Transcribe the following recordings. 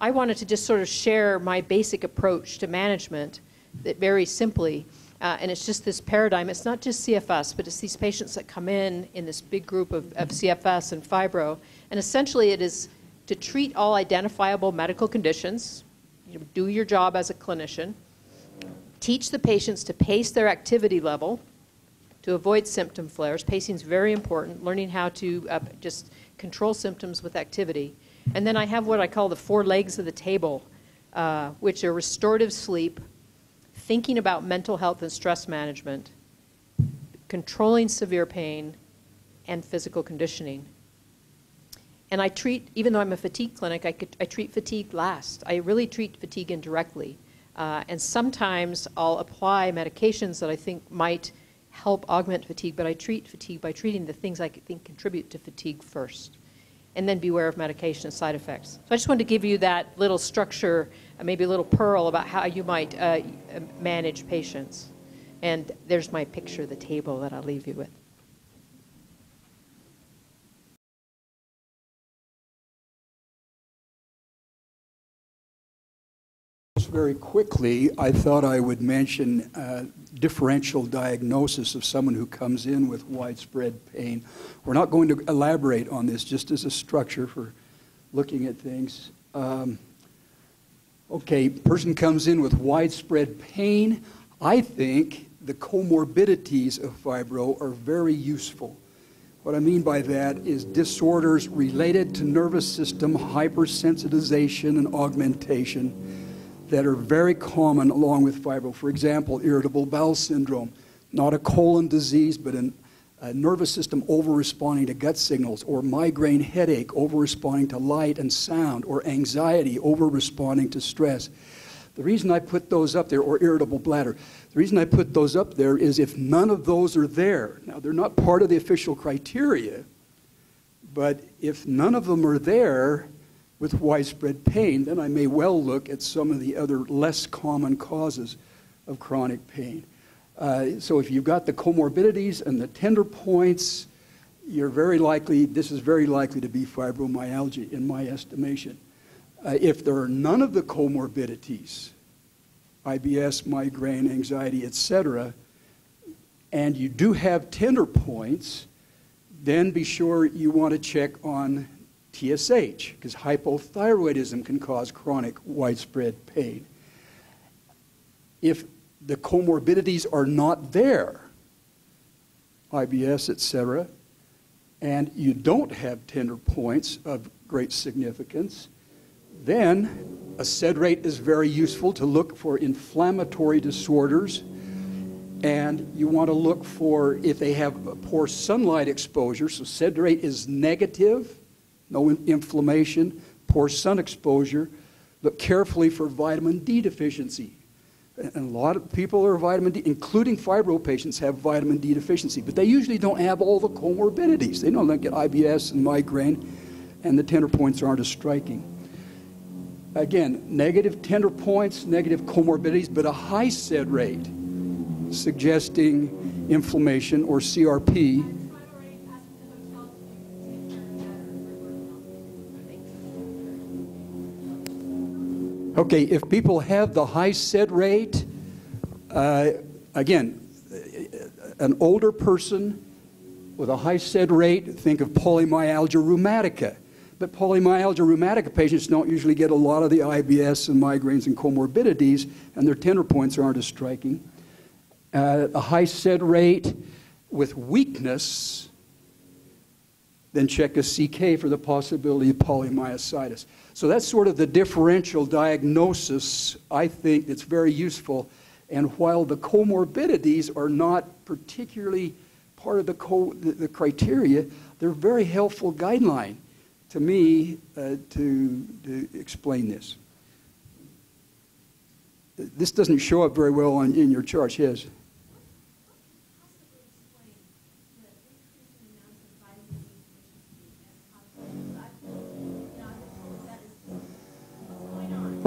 I wanted to just sort of share my basic approach to management that very simply, uh, and it's just this paradigm. It's not just CFS, but it's these patients that come in in this big group of, of CFS and fibro. And essentially, it is to treat all identifiable medical conditions, you know, do your job as a clinician, teach the patients to pace their activity level to avoid symptom flares. Pacing is very important, learning how to uh, just control symptoms with activity. And then I have what I call the four legs of the table, uh, which are restorative sleep, thinking about mental health and stress management, controlling severe pain, and physical conditioning. And I treat, even though I'm a fatigue clinic, I, could, I treat fatigue last. I really treat fatigue indirectly. Uh, and sometimes I'll apply medications that I think might help augment fatigue, but I treat fatigue by treating the things I think contribute to fatigue first and then beware of medication and side effects. So I just wanted to give you that little structure, uh, maybe a little pearl about how you might uh, manage patients. And there's my picture of the table that I'll leave you with. Very quickly, I thought I would mention uh, differential diagnosis of someone who comes in with widespread pain. We're not going to elaborate on this just as a structure for looking at things. Um, okay, person comes in with widespread pain. I think the comorbidities of fibro are very useful. What I mean by that is disorders related to nervous system hypersensitization and augmentation that are very common along with fibro. For example, irritable bowel syndrome, not a colon disease, but an, a nervous system over-responding to gut signals, or migraine headache over-responding to light and sound, or anxiety over-responding to stress. The reason I put those up there, or irritable bladder, the reason I put those up there is if none of those are there, now they're not part of the official criteria, but if none of them are there, with widespread pain, then I may well look at some of the other less common causes of chronic pain. Uh, so if you've got the comorbidities and the tender points, you're very likely, this is very likely to be fibromyalgia in my estimation. Uh, if there are none of the comorbidities, IBS, migraine, anxiety, etc., and you do have tender points, then be sure you want to check on TSH, because hypothyroidism can cause chronic widespread pain. If the comorbidities are not there, IBS, etc., and you don't have tender points of great significance, then a SED rate is very useful to look for inflammatory disorders. And you want to look for if they have poor sunlight exposure. So SED rate is negative no inflammation, poor sun exposure. Look carefully for vitamin D deficiency. And a lot of people are vitamin D, including fibro patients, have vitamin D deficiency, but they usually don't have all the comorbidities. They don't get IBS and migraine, and the tender points aren't as striking. Again, negative tender points, negative comorbidities, but a high SED rate suggesting inflammation or CRP Okay, if people have the high SED rate, uh, again, an older person with a high SED rate, think of polymyalgia rheumatica. But polymyalgia rheumatica patients don't usually get a lot of the IBS and migraines and comorbidities, and their tender points aren't as striking. Uh, a high SED rate with weakness, then check a CK for the possibility of polymyositis. So that's sort of the differential diagnosis, I think, that's very useful. And while the comorbidities are not particularly part of the, the, the criteria, they're very helpful guideline to me uh, to, to explain this. This doesn't show up very well on, in your chart, yes.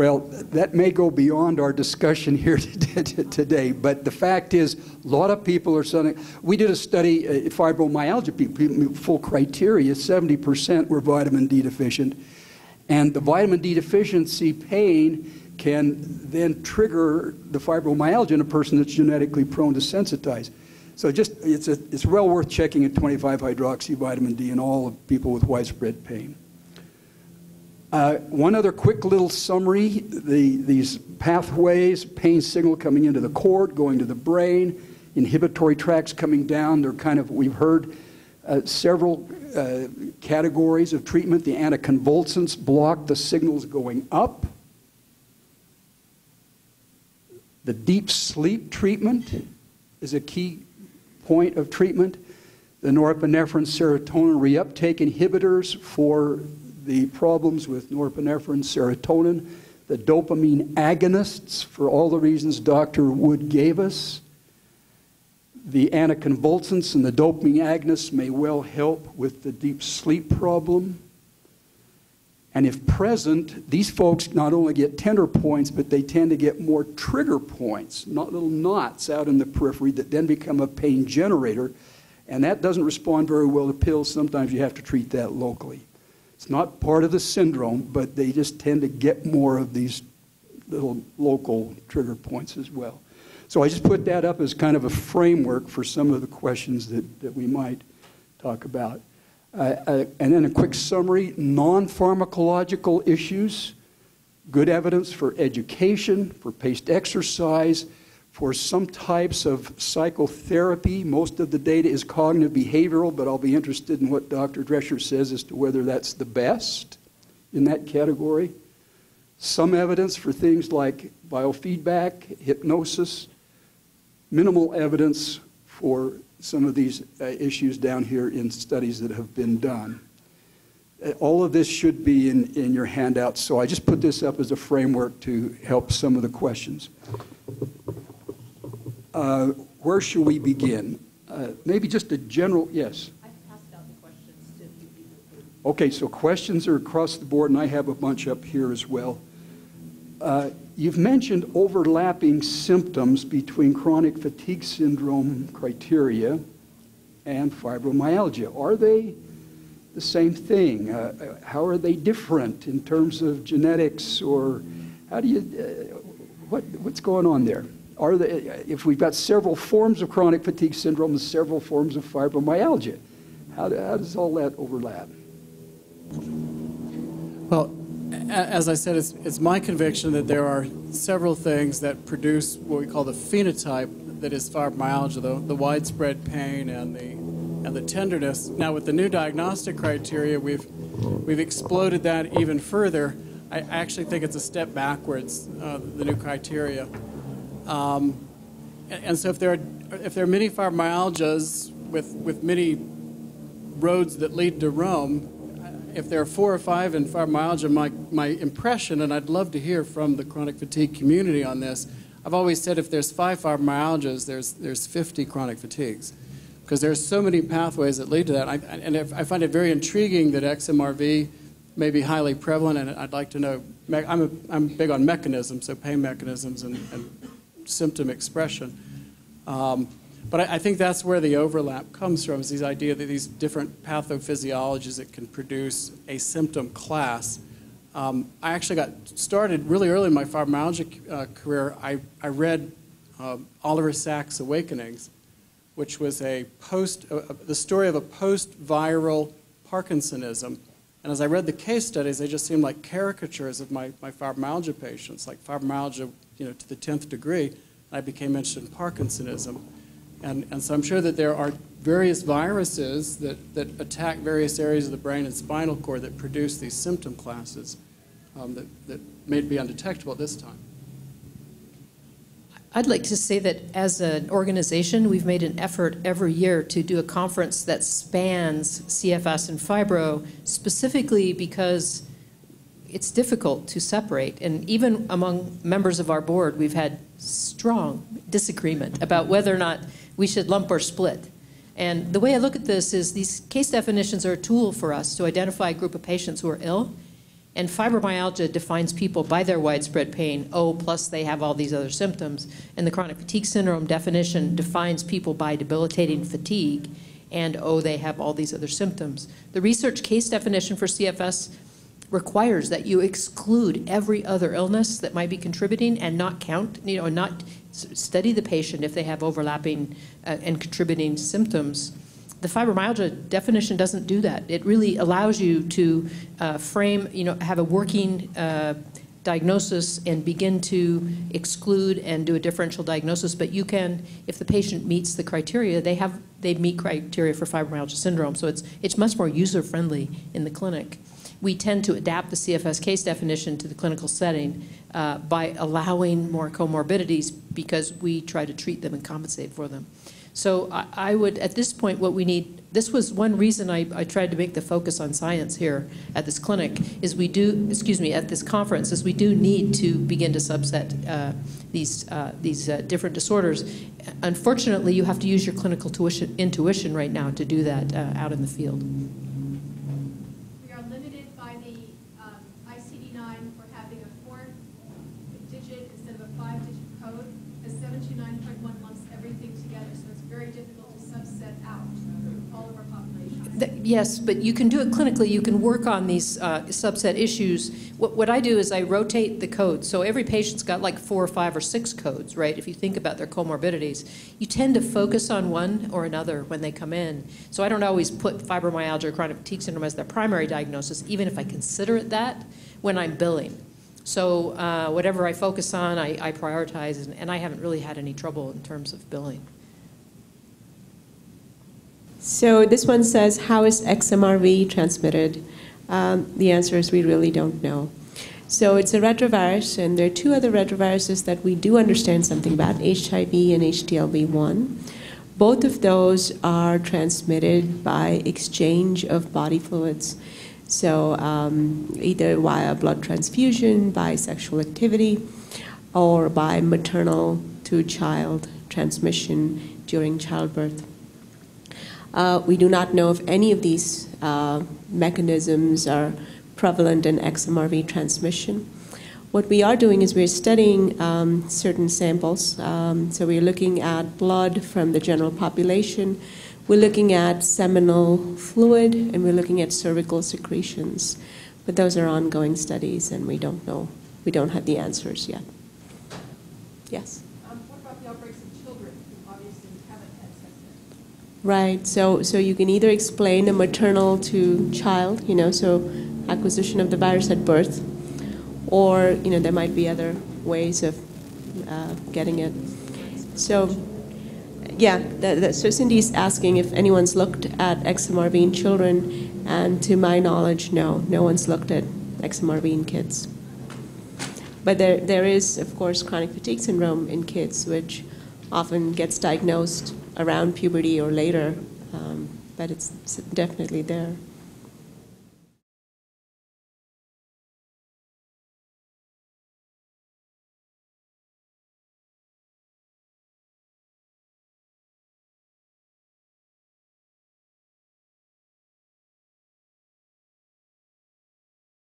Well, that may go beyond our discussion here today, but the fact is, a lot of people are saying, we did a study, uh, fibromyalgia people, full criteria, 70% were vitamin D deficient, and the vitamin D deficiency pain can then trigger the fibromyalgia in a person that's genetically prone to sensitize. So just, it's, a, it's well worth checking at 25 hydroxy vitamin D in all of people with widespread pain. Uh, one other quick little summary, the, these pathways, pain signal coming into the cord, going to the brain, inhibitory tracts coming down, they're kind of, we've heard uh, several uh, categories of treatment. The anticonvulsants block the signals going up. The deep sleep treatment is a key point of treatment. The norepinephrine serotonin reuptake inhibitors for the problems with norepinephrine, serotonin, the dopamine agonists for all the reasons Dr. Wood gave us. The anticonvulsants and the dopamine agonists may well help with the deep sleep problem. And if present, these folks not only get tender points, but they tend to get more trigger points, not little knots out in the periphery that then become a pain generator. And that doesn't respond very well to pills. Sometimes you have to treat that locally. It's not part of the syndrome, but they just tend to get more of these little local trigger points as well. So I just put that up as kind of a framework for some of the questions that, that we might talk about. Uh, uh, and then a quick summary, non-pharmacological issues, good evidence for education, for paced exercise, for some types of psychotherapy. Most of the data is cognitive behavioral, but I'll be interested in what Dr. Drescher says as to whether that's the best in that category. Some evidence for things like biofeedback, hypnosis, minimal evidence for some of these uh, issues down here in studies that have been done. Uh, all of this should be in, in your handouts, so I just put this up as a framework to help some of the questions. Uh, where should we begin? Uh, maybe just a general, yes. I passed out the questions to you people. Okay, so questions are across the board, and I have a bunch up here as well. Uh, you've mentioned overlapping symptoms between chronic fatigue syndrome criteria and fibromyalgia. Are they the same thing? Uh, how are they different in terms of genetics, or how do you, uh, what, what's going on there? Are the, if we've got several forms of chronic fatigue syndrome and several forms of fibromyalgia, how, how does all that overlap? Well, as I said, it's, it's my conviction that there are several things that produce what we call the phenotype that is fibromyalgia, the, the widespread pain and the, and the tenderness. Now, with the new diagnostic criteria, we've, we've exploded that even further. I actually think it's a step backwards, uh, the new criteria. Um, and so if there, are, if there are many fibromyalgias with, with many roads that lead to Rome, if there are four or five in fibromyalgia, my, my impression, and I'd love to hear from the chronic fatigue community on this, I've always said if there's five fibromyalgias, there's, there's 50 chronic fatigues. Because there's so many pathways that lead to that. I, and I find it very intriguing that XMRV may be highly prevalent, and I'd like to know, I'm, a, I'm big on mechanisms, so pain mechanisms and, and symptom expression. Um, but I, I, think that's where the overlap comes from, is this idea that these different pathophysiologies that can produce a symptom class. Um, I actually got started really early in my fibromyalgia uh, career. I, I read uh, Oliver Sacks' Awakenings, which was a post, uh, the story of a post-viral Parkinsonism. And as I read the case studies, they just seemed like caricatures of my, my fibromyalgia patients, like fibromyalgia you know, to the 10th degree, I became interested in Parkinsonism. And, and so I'm sure that there are various viruses that, that attack various areas of the brain and spinal cord that produce these symptom classes um, that, that may be undetectable at this time. I'd like to say that as an organization, we've made an effort every year to do a conference that spans CFS and fibro, specifically because it's difficult to separate. And even among members of our board, we've had strong disagreement about whether or not we should lump or split. And the way I look at this is these case definitions are a tool for us to identify a group of patients who are ill. And fibromyalgia defines people by their widespread pain. Oh, plus they have all these other symptoms. And the chronic fatigue syndrome definition defines people by debilitating fatigue. And oh, they have all these other symptoms. The research case definition for CFS requires that you exclude every other illness that might be contributing and not count, you know, not study the patient if they have overlapping uh, and contributing symptoms. The fibromyalgia definition doesn't do that. It really allows you to uh, frame, you know, have a working uh, diagnosis and begin to exclude and do a differential diagnosis. But you can, if the patient meets the criteria, they have they meet criteria for fibromyalgia syndrome. So it's it's much more user friendly in the clinic. We tend to adapt the CFS case definition to the clinical setting uh, by allowing more comorbidities because we try to treat them and compensate for them. So I, I would, at this point, what we need, this was one reason I, I tried to make the focus on science here at this clinic, is we do, excuse me, at this conference, is we do need to begin to subset uh, these, uh, these uh, different disorders. Unfortunately, you have to use your clinical tuition, intuition right now to do that uh, out in the field. We are limited by the um, ICD-9 for having a four-digit instead of a five-digit code. The 729.1 lumps everything together, so it's very difficult to subset out all of our population. Th- Yes, but you can do it clinically. You can work on these uh, subset issues. What, what I do is I rotate the codes. So every patient's got like four or five or six codes, right? If you think about their comorbidities, you tend to focus on one or another when they come in. So I don't always put fibromyalgia or chronic fatigue syndrome as their primary diagnosis, even if I consider it that when I'm billing. So uh, whatever I focus on, I, I prioritize, and, and I haven't really had any trouble in terms of billing. So this one says, how is XMRV transmitted? Um, the answer is we really don't know. So it's a retrovirus, and there are two other retroviruses that we do understand something about, HIV and HTLV1. Both of those are transmitted by exchange of body fluids. So um, either via blood transfusion, by sexual activity, or by maternal to child transmission during childbirth. Uh, we do not know if any of these uh, mechanisms are prevalent in XMRV transmission. What we are doing is we're studying um, certain samples. Um, so we're looking at blood from the general population, we're looking at seminal fluid, and we're looking at cervical secretions. But those are ongoing studies, and we don't know. We don't have the answers yet. Yes. Um, What about the outbreaks of children who obviously haven't had tested? Right. So, so you can either explain a maternal to child, you know, so acquisition of the virus at birth, or you know there might be other ways of uh, getting it. So, yeah. So Cindy's asking if anyone's looked at XMRV in children, and to my knowledge, no, no one's looked at XMRV in kids. But there, there is, of course, chronic fatigue syndrome in kids, which often gets diagnosed around puberty or later, um, but it's definitely there.